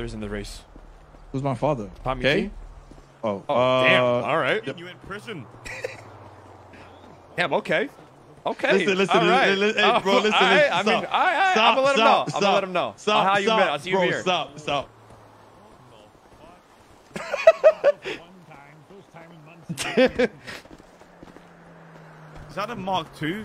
fathers in the race. Who's my father? Tommy okay. G? Oh, Oh, uh, damn. All right. You in prison. Damn. Okay. Okay. Listen, listen, all right. listen, listen, hey, oh, bro, Oh, listen, I, listen, I mean, stop. all right, all right, Stop, I'm gonna let him know. stop. I'm gonna let him know. Stop, how you stop, been? I'll see you bro, here. Stop, stop. Is that a Mark II?